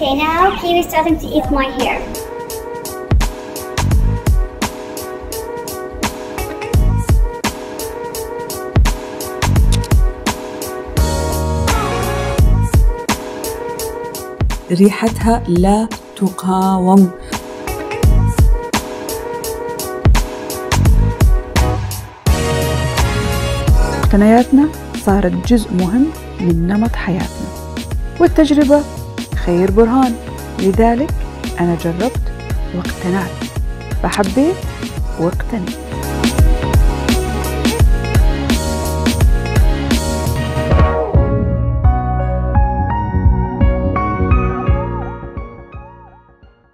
now Kiwi is starting to eat my hair. ريحتها لا تقاوم مقتنياتنا صارت جزء مهم من نمط حياتنا والتجربة خير برهان. لذلك أنا جربت واقتنعت. فحبيت واقتنيت